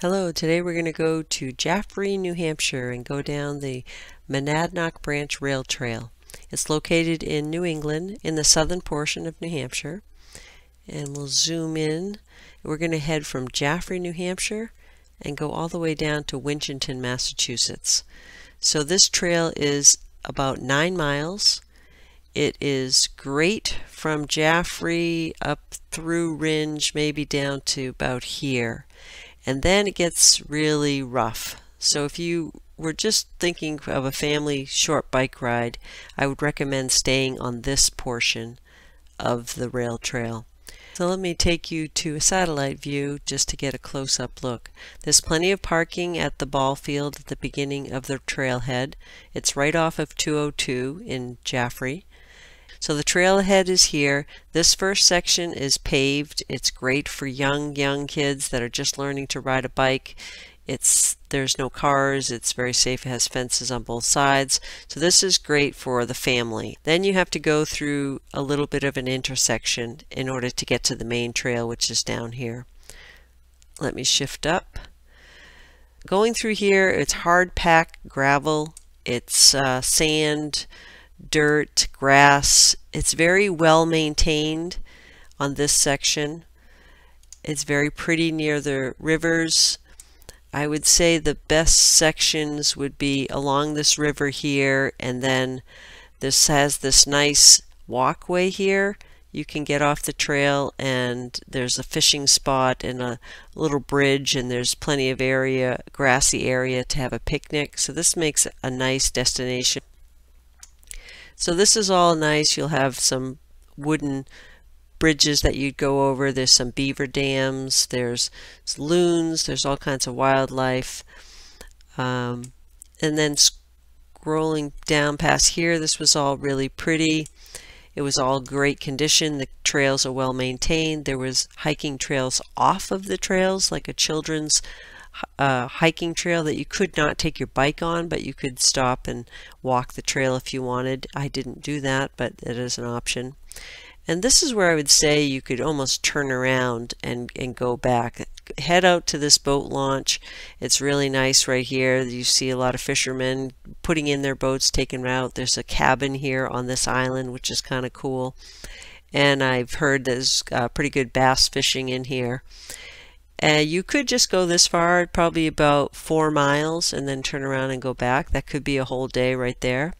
Hello, today we're going to go to Jaffrey, New Hampshire and go down the Monadnock Branch Rail Trail. It's located in New England in the southern portion of New Hampshire. And we'll zoom in. We're going to head from Jaffrey, New Hampshire and go all the way down to Winchendon, Massachusetts. So this trail is about nine miles. It is great from Jaffrey up through Rindge, maybe down to about here and then it gets really rough. So if you were just thinking of a family short bike ride, I would recommend staying on this portion of the rail trail. So let me take you to a satellite view just to get a close-up look. There's plenty of parking at the ball field at the beginning of the trailhead. It's right off of 202 in Jaffrey. So the trailhead is here. This first section is paved. It's great for young, young kids that are just learning to ride a bike. It's There's no cars. It's very safe. It has fences on both sides. So this is great for the family. Then you have to go through a little bit of an intersection in order to get to the main trail, which is down here. Let me shift up. Going through here, it's hard packed gravel. It's uh, sand dirt, grass. It's very well maintained on this section. It's very pretty near the rivers. I would say the best sections would be along this river here and then this has this nice walkway here. You can get off the trail and there's a fishing spot and a little bridge and there's plenty of area, grassy area to have a picnic. So this makes a nice destination. So this is all nice. You'll have some wooden bridges that you'd go over. There's some beaver dams. There's loons. There's all kinds of wildlife. Um, and then scrolling down past here, this was all really pretty. It was all great condition. The trails are well maintained. There was hiking trails off of the trails, like a children's a hiking trail that you could not take your bike on, but you could stop and walk the trail if you wanted. I didn't do that, but it is an option. And this is where I would say you could almost turn around and, and go back. Head out to this boat launch. It's really nice right here. You see a lot of fishermen putting in their boats, taking them out. There's a cabin here on this island, which is kind of cool. And I've heard there's uh, pretty good bass fishing in here. Uh, you could just go this far, probably about four miles, and then turn around and go back. That could be a whole day right there.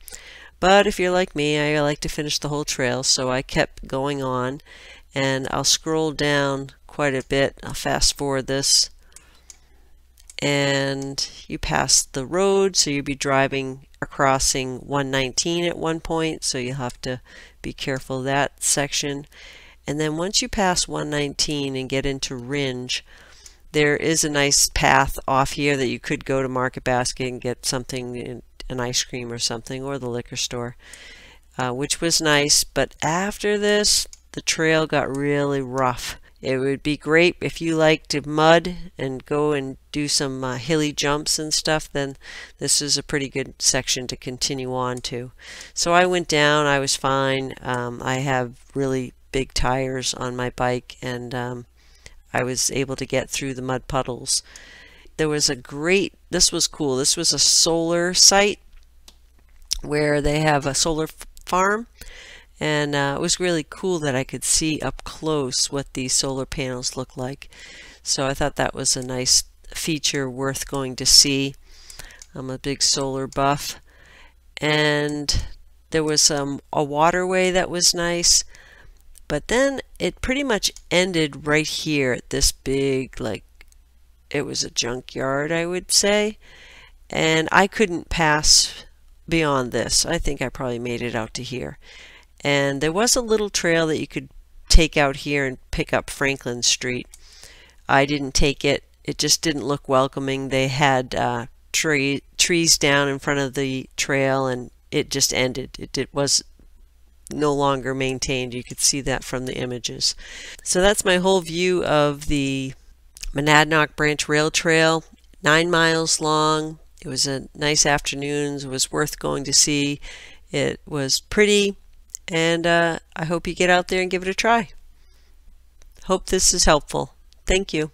But if you're like me, I like to finish the whole trail, so I kept going on. And I'll scroll down quite a bit. I'll fast forward this. And you pass the road, so you'll be driving or crossing 119 at one point, so you'll have to be careful that section. And then once you pass 119 and get into Rindge, there is a nice path off here that you could go to Market Basket and get something, an ice cream or something, or the liquor store, uh, which was nice. But after this, the trail got really rough. It would be great if you like to mud and go and do some uh, hilly jumps and stuff, then this is a pretty good section to continue on to. So I went down, I was fine. Um, I have really big tires on my bike and um, I was able to get through the mud puddles. There was a great, this was cool, this was a solar site where they have a solar farm and uh, it was really cool that I could see up close what these solar panels look like. So I thought that was a nice feature worth going to see. I'm a big solar buff. And there was um, a waterway that was nice. But then it pretty much ended right here at this big, like, it was a junkyard, I would say. And I couldn't pass beyond this. I think I probably made it out to here. And there was a little trail that you could take out here and pick up Franklin Street. I didn't take it. It just didn't look welcoming. They had uh, tree, trees down in front of the trail and it just ended. It, it was no longer maintained. You could see that from the images. So that's my whole view of the Monadnock Branch Rail Trail, nine miles long. It was a nice afternoon. It was worth going to see. It was pretty, and uh, I hope you get out there and give it a try. Hope this is helpful. Thank you.